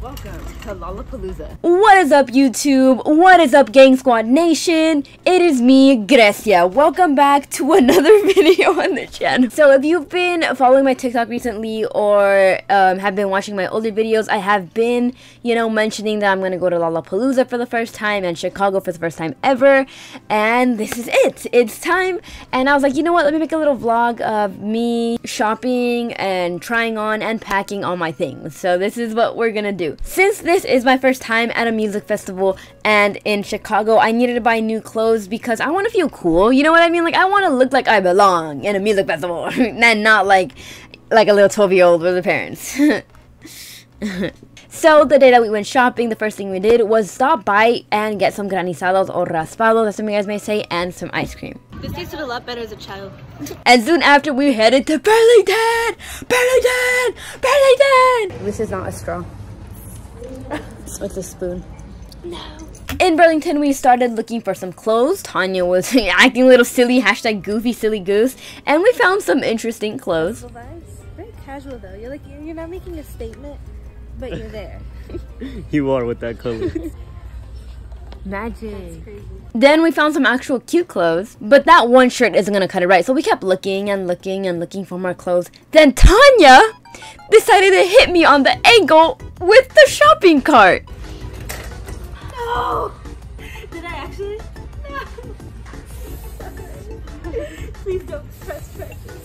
Welcome to Lollapalooza. What is up, YouTube? What is up, Gang Squad Nation? It is me, Grecia. Welcome back to another video on the channel. So, if you've been following my TikTok recently or um, have been watching my older videos, I have been, you know, mentioning that I'm gonna go to Lollapalooza for the first time and Chicago for the first time ever. And this is it. It's time. And I was like, you know what? Let me make a little vlog of me shopping and trying on and packing all my things. So, this is what we're gonna do. Since this is my first time at a music festival and in Chicago, I needed to buy new clothes because I want to feel cool. You know what I mean? Like I want to look like I belong in a music festival and not like like a little 12 year old with her parents. So the day that we went shopping, the first thing we did was stop by and get some granizados or raspados, that's what you guys may say, and some ice cream. This tasted a lot better as a child. And soon after, we headed to Burlington! Burlington! Burlington! This is not a straw. It's a spoon. No. In Burlington, we started looking for some clothes. Tanya was acting a little silly, hashtag goofy silly goose. And we found some interesting clothes. Very casual though. You're like you're not making a statement, but you're there. you are with that color. Magic. Then we found some actual cute clothes, but that one shirt isn't gonna cut it right. So we kept looking and looking and looking for more clothes. Then Tanya decided to hit me on the ankle with the shopping cart. No! Did I actually? No. Please don't press pressure.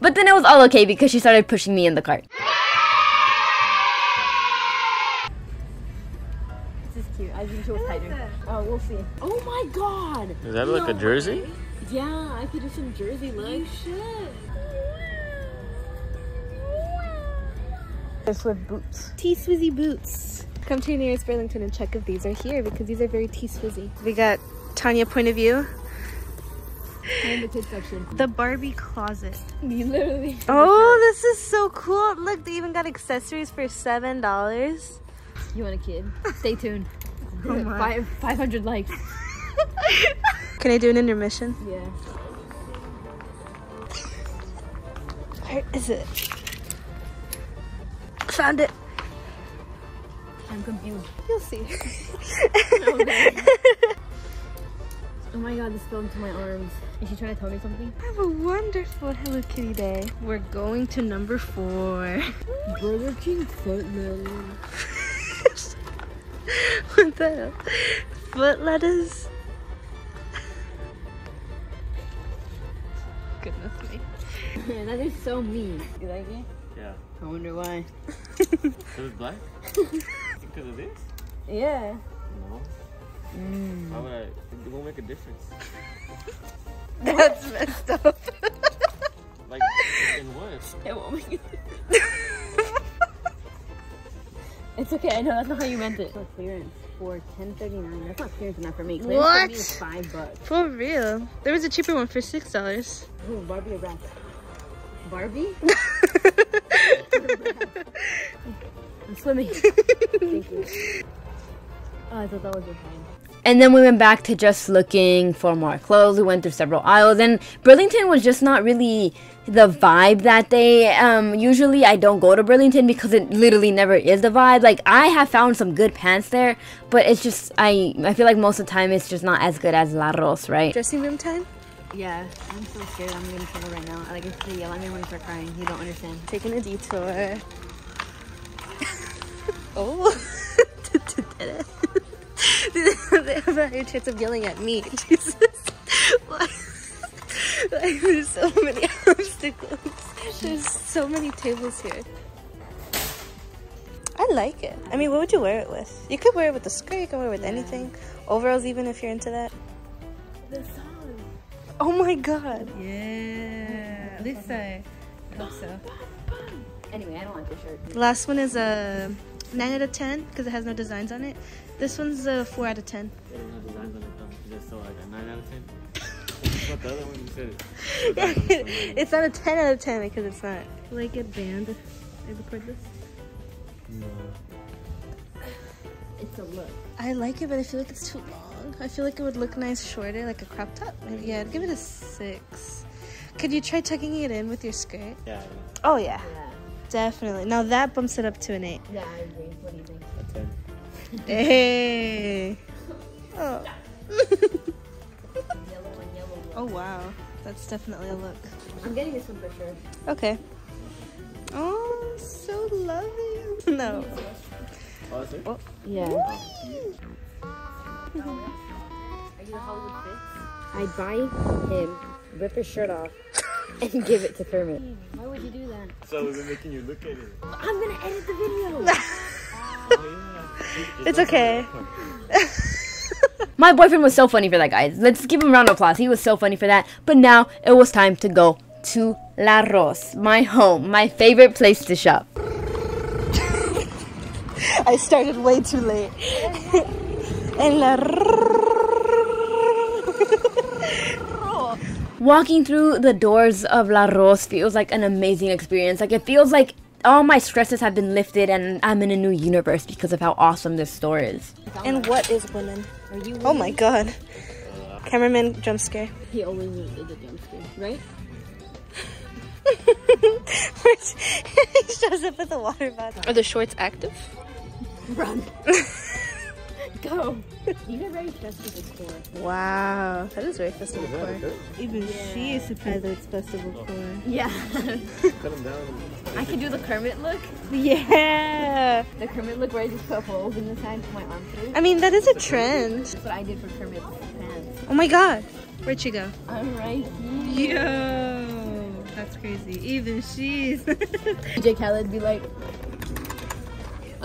But then it was all okay because she started pushing me in the cart. This is cute. I think she was tighter. Oh, we'll see. Oh my god! Is that like a jersey? Yeah, I could do some jersey looks. should. Just with boots. T Swizzy boots. Come to your nearest Burlington and check if these are here because these are very T Swizzy. We got Tanya point of view. In the kids section. The Barbie closet. Literally. Oh, this is so cool. Look, they even got accessories for seven dollars. You want a kid? Stay tuned. Oh my. Five, 500 likes. Can I do an intermission? Yeah. Where is it? Found it. I'm confused. You'll see. Oh my god, this fell into my arms. Is she trying to tell me something? Have a wonderful Hello Kitty day. We're going to number four. Burger King footloose. what the hell? Foot lettuce? Goodness me. that is so mean. You like it? Yeah. I wonder why. So it's black? because of this? Yeah. No. Mm. Why would I? It won't make a difference. That's messed up. Like, in what? It won't make it. It's okay. I know that's not how you meant it. For clearance for ten thirty nine. That's not clearance enough for me. Clearance for What? me is five bucks. For real. There was a cheaper one for six dollars. Ooh, Barbie or Bratz? Barbie? I'm swimming. Thank you. Oh, I thought that was your hand. And then we went back to just looking for more clothes. We went through several aisles, and Burlington was just not really the vibe that day. Um, usually, I don't go to Burlington because it literally never is the vibe. Like I have found some good pants there, but it's just I I feel like most of the time it's just not as good as La Ross, right? Dressing room time? Yeah, I'm so scared. I'm getting trouble right now. Like if they yell at me when I start crying, you don't understand. Taking a detour. oh. they have a higher chance of yelling at me. Jesus. Why? like, there's so many obstacles. There's so many tables here. I like it. I mean, what would you wear it with? You could wear it with a skirt, you can wear it with anything. Overalls even if you're into that. The song. Oh my god. Yeah. This side. I hope so. Anyway, I don't like this shirt. Last one is a 9 out of 10 because it has no designs on it. This one's a 4 out of 10. They don't have designs on it though. Is it still like a 9 out of 10? what the other one you said? it. it's not a 10 out of 10 because it's not. Like a band if I record this. No. It's a look. I like it, but I feel like it's too long. I feel like it would look nice shorter, like a crop top. Maybe, yeah, I'd give it a 6. Could you try tucking it in with your skirt? Yeah. Oh, yeah. Yeah. Definitely. Now that bumps it up to an eight. Yeah, I agree. What do you think? A ten. Hey. Oh. Yellow and yellow. oh wow. That's definitely a look. I'm getting this one for sure. Okay. Oh, so loving. No. Oh. Yeah. Are you the Hollywood Fix? I'd buy him, rip his shirt off, and give it to Kermit. Why would you do that? So we've been making you look at it. I'm gonna edit the video. Oh, oh, yeah. It's okay. My boyfriend was so funny for that, guys. Let's give him a round of applause. He was so funny for that. But now it was time to go to La Ross, my home, my favorite place to shop. I started way too late. En la Walking through the doors of La Ross feels like an amazing experience. Like it feels like all my stresses have been lifted and I'm in a new universe because of how awesome this store is. And what is women? Are you Oh my god. Cameraman jump scare. He always is a jump scare, right? he shows up with the water bottle. Are the shorts active? Run. Go. These are very festive decor. Wow, that is very festive Is that decor. okay? Even she is surprised that it's festival decor. Oh. Yeah. Cut them down. I could do the Kermit look. Yeah. The Kermit look where I just put holes in the side to my arm. I mean, that is a trend. That's what I did for Kermit's pants. Oh my god. Where'd she go? I'm right here. Yo, that's crazy. Even she's DJ Khaled be like,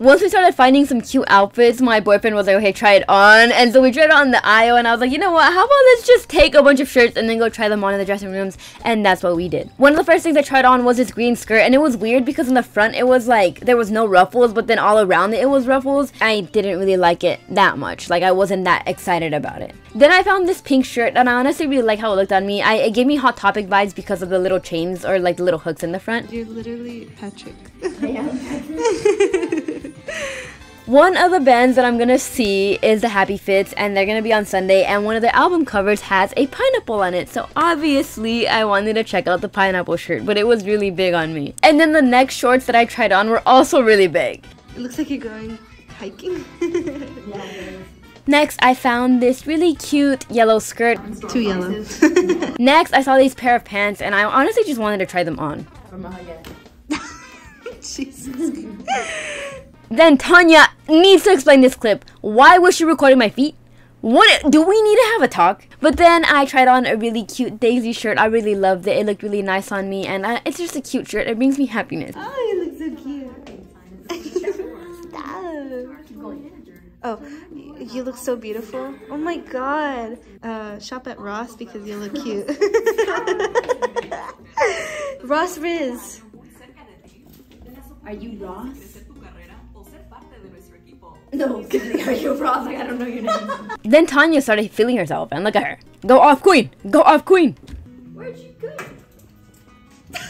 Once we started finding some cute outfits, my boyfriend was like, okay, try it on. And so we tried it on the aisle, and I was like, you know what? How about let's just take a bunch of shirts and then go try them on in the dressing rooms? And that's what we did. One of the first things I tried on was this green skirt, and it was weird because in the front it was like, there was no ruffles, but then all around it, it was ruffles. I didn't really like it that much. Like, I wasn't that excited about it. Then I found this pink shirt, and I honestly really like how it looked on me. I, it gave me Hot Topic vibes because of the little chains or like the little hooks in the front. You're literally Patrick. One of the bands that I'm gonna see is the Happy Fits, and they're gonna be on Sunday. And one of the album covers has a pineapple on it, so obviously I wanted to check out the pineapple shirt, but it was really big on me. And then the next shorts that I tried on were also really big. It looks like you're going hiking. Next, I found this really cute yellow skirt. Too yellow. Next, I saw these pair of pants, and I honestly just wanted to try them on. Jesus. Then Tanya needs to explain this clip. Why was she recording my feet? What do we need to have a talk? But then I tried on a really cute Daisy shirt. I really loved it. It looked really nice on me, and I, it's just a cute shirt. It brings me happiness. Oh, you look so cute. Stop. Oh, y- you look so beautiful. Oh my god. Uh, shop at Ross because you look cute. Ross Riz. Are you Ross? No, are you Ross? Like, I don't know your name. then Tanya started feeling herself, and look at her. Go off, queen. Go off, queen. Where'd you go? I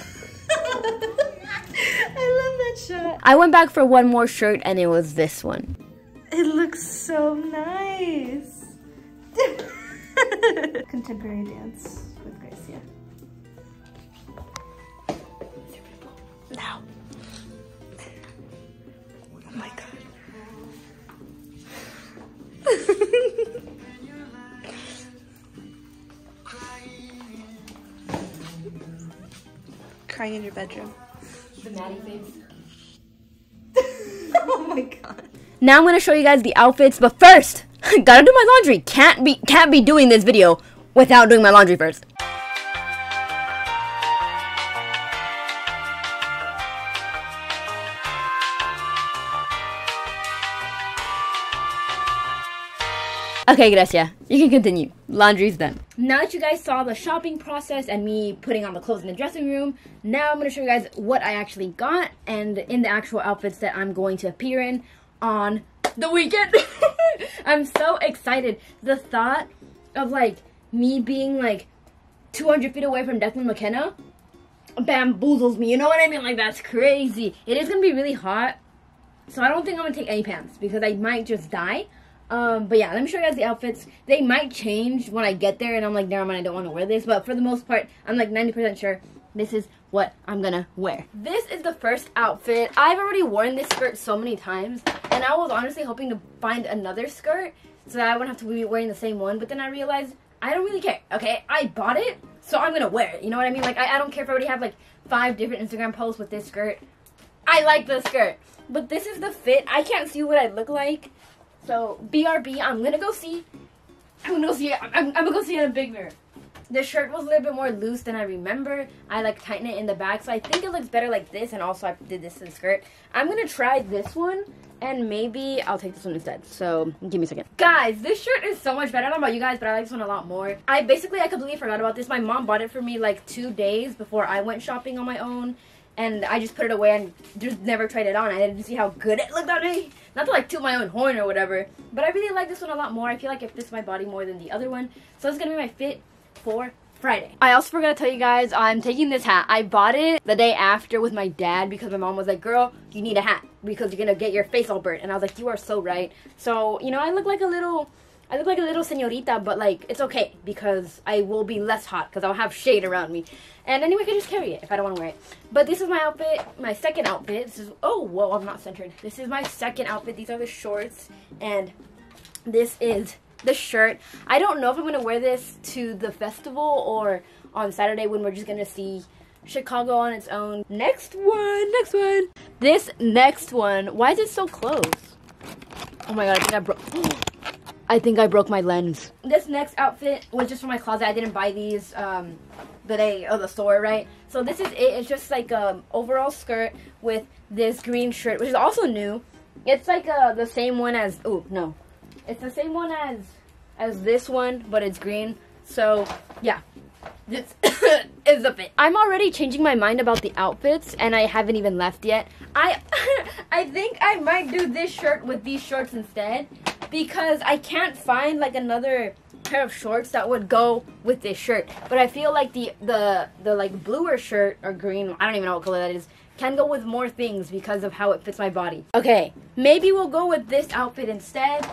love that shot. I went back for one more shirt, and it was this one. It looks so nice. Contemporary dance with Grecia. Now. Oh my god. Crying in your bedroom. The Maddie face. Now I'm gonna show you guys the outfits, but first, gotta do my laundry. Can't be can't be doing this video without doing my laundry first. Okay, Grecia, you can continue. Laundry's done. Now that you guys saw the shopping process and me putting on the clothes in the dressing room, now I'm to show you guys what I actually got and in the actual outfits that I'm going to appear in on the weekend. I'm so excited. The thought of like me being like 200 feet away from Declan McKenna bamboozles me. You know what I mean? Like that's crazy. It is gonna be really hot, so I don't think I'm gonna take any pants because I might just die. Um, but yeah, let me show you guys the outfits. They might change when I get there, and I'm like, never mind, I don't want to wear this. But for the most part, I'm like 90% sure this is what I'm gonna wear. This is the first outfit. I've already worn this skirt so many times, and I was honestly hoping to find another skirt so that I wouldn't have to be wearing the same one. But then I realized I don't really care. Okay, I bought it, so I'm gonna wear it. You know what I mean? Like I, I don't care if I already have like five different Instagram posts with this skirt. I like the skirt, but this is the fit. I can't see what I look like. So BRB, I'm gonna go see. I'm gonna go see. I'm, I'm gonna go see in a big mirror. The shirt was a little bit more loose than I remember. I like tighten it in the back, so I think it looks better like this. And also, I did this in the skirt. I'm gonna try this one, and maybe I'll take this one instead. So give me a second, guys. This shirt is so much better. I don't know about you guys, but I like this one a lot more. I basically I completely forgot about this. My mom bought it for me like two days before I went shopping on my own and I just put it away and just never tried it on. I didn't see how good it looked on me. Not to like toot my own horn or whatever, but I really like this one a lot more. I feel like it fits my body more than the other one. So it's gonna be my fit for Friday. I also forgot to tell you guys, I'm taking this hat. I bought it the day after with my dad because my mom was like, girl, you need a hat because you're gonna get your face all burnt. And I was like, you are so right. So, you know, I look like a little I look like a little senorita, but like it's okay because I will be less hot because I'll have shade around me. And anyway, I can just carry it if I don't want to wear it. But this is my outfit, my second outfit. This is oh whoa, I'm not centered. This is my second outfit. These are the shorts, and this is the shirt. I don't know if I'm gonna wear this to the festival or on Saturday when we're just gonna see Chicago on its own. Next one, next one. This next one. Why is it so close? Oh my god, I think I broke. I think I broke my lens. This next outfit was just from my closet. I didn't buy these um, the day of the store, right? So this is it. It's just like a um, overall skirt with this green shirt, which is also new. It's like uh, the same one as, oh, no. It's the same one as as this one, but it's green. So, yeah. This is the fit. I'm already changing my mind about the outfits, and I haven't even left yet. I I think I might do this shirt with these shorts instead because I can't find like another pair of shorts that would go with this shirt. But I feel like the the the like bluer shirt or green, I don't even know what color that is, can go with more things because of how it fits my body. Okay, maybe we'll go with this outfit instead.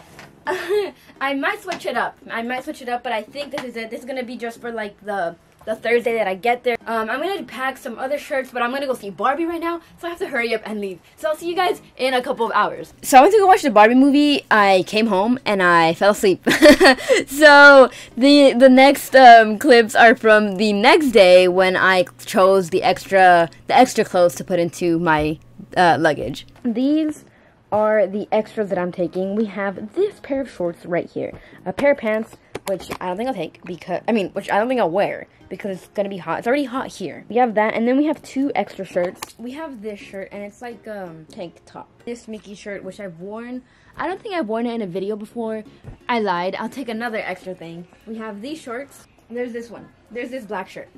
I might switch it up. I might switch it up, but I think this is it. This is gonna be just for like the the Thursday that I get there. Um, I'm gonna pack some other shirts, but I'm gonna go see Barbie right now, so I have to hurry up and leave. So I'll see you guys in a couple of hours. So I went to go watch the Barbie movie. I came home and I fell asleep. so the the next um, clips are from the next day when I chose the extra the extra clothes to put into my uh, luggage. These are the extras that I'm taking. We have this pair of shorts right here, a pair of pants, which I don't think I'll take because, I mean, which I don't think I'll wear because it's gonna be hot. It's already hot here. We have that, and then we have two extra shirts. We have this shirt, and it's like um tank top. This Mickey shirt, which I've worn. I don't think I've worn it in a video before. I lied. I'll take another extra thing. We have these shorts. There's this one. There's this black shirt.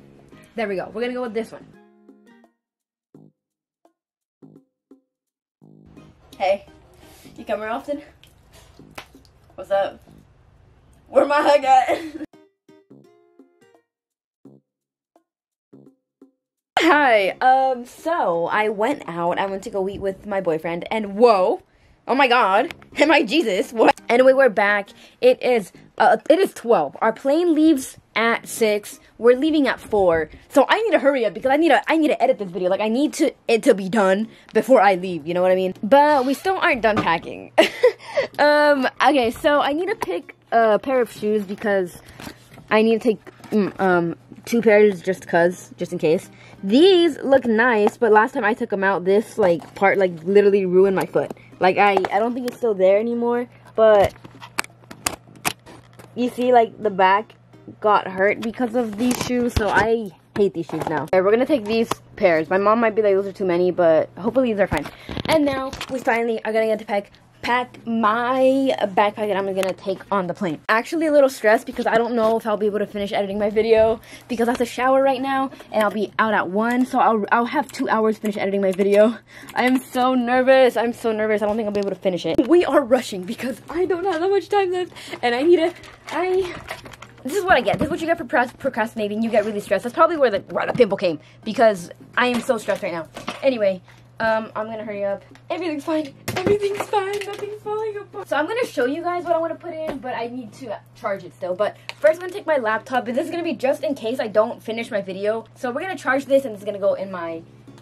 There we go. We're gonna go with this one. Hey, you come here often? What's up? Where my hug at? Hi, um, so I went out, I went to go eat with my boyfriend, and whoa, oh my god, am I Jesus, what? Anyway, we're back, it is, uh, it is 12, our plane leaves at 6, we're leaving at 4, so I need to hurry up, because I need to, I need to edit this video, like, I need to, it to be done before I leave, you know what I mean? But we still aren't done packing. um, okay, so I need to pick a pair of shoes, because I need to take, mm, um, two pairs just cuz, just in case. These look nice, but last time I took them out, this like part like literally ruined my foot. Like I, I don't think it's still there anymore, but you see like the back got hurt because of these shoes, so I hate these shoes now. Okay, we're gonna take these pairs. My mom might be like, those are too many, but hopefully these are fine. And now we finally are gonna get to pack pack my backpack that I'm gonna take on the plane. Actually a little stressed because I don't know if I'll be able to finish editing my video because I have to shower right now and I'll be out at 1 so I'll, I'll have 2 hours finish editing my video. I am so nervous. I'm so nervous. I don't think I'll be able to finish it. We are rushing because I don't have that much time left and I need to, I, this is what I get. This is what you get for procrastinating. You get really stressed. That's probably where the where the pimple came because I am so stressed right now. Anyway, um, I'm gonna hurry up. Everything's fine. Everything's fine. Nothing's falling apart. So I'm gonna show you guys what I want to put in, but I need to charge it still. But first, I'm gonna take my laptop, and this is gonna be just in case I don't finish my video. So we're gonna charge this, and it's gonna go in my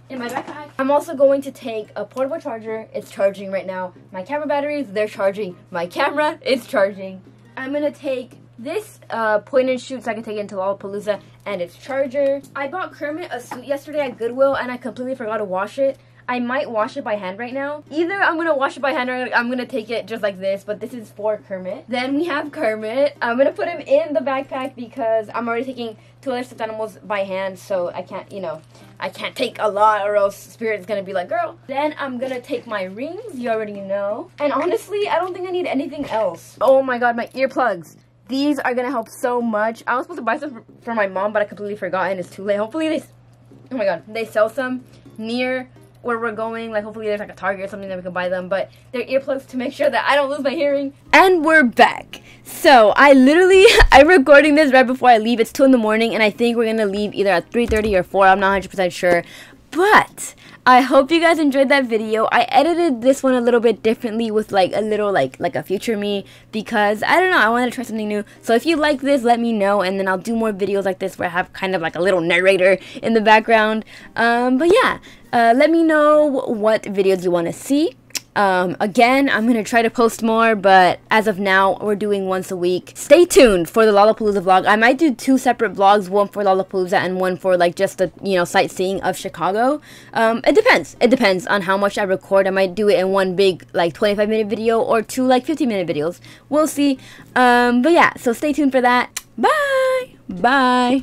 in my backpack. I'm also going to take a portable charger. It's charging right now. My camera batteries, they're charging. My camera, it's charging. I'm gonna take this uh, point and shoot so I can take into Lollapalooza and its charger. I bought Kermit a suit yesterday at Goodwill and I completely forgot to wash it. I might wash it by hand right now. Either I'm gonna wash it by hand or I'm gonna take it just like this, but this is for Kermit. Then we have Kermit. I'm gonna put him in the backpack because I'm already taking two other stuffed animals by hand, so I can't, you know, I can't take a lot or else Spirit's gonna be like, girl. Then I'm gonna take my rings, you already know. And honestly, I don't think I need anything else. Oh my god, my earplugs. These are gonna help so much. I was supposed to buy some for my mom, but I completely forgot and it's too late. Hopefully they, oh my god, they sell some near where we're going. Like hopefully there's like a Target or something that we can buy them. But they're earplugs to make sure that I don't lose my hearing. And we're back. So I literally I'm recording this right before I leave. It's two in the morning, and I think we're gonna leave either at 3:30 or 4. I'm not 100 percent sure, but I hope you guys enjoyed that video. I edited this one a little bit differently with like a little like like a future me because I don't know, I wanted to try something new. So if you like this, let me know and then I'll do more videos like this where I have kind of like a little narrator in the background. Um, but yeah, uh, let me know what videos you want to see. Um, again, I'm going to try to post more, but as of now, we're doing once a week. Stay tuned for the Lollapalooza vlog. I might do two separate vlogs, one for Lollapalooza and one for like just the, you know, sightseeing of Chicago. Um, it depends. It depends on how much I record. I might do it in one big like 25 minute video or two like 15 minute videos. We'll see. Um, but yeah, so stay tuned for that. Bye! Bye!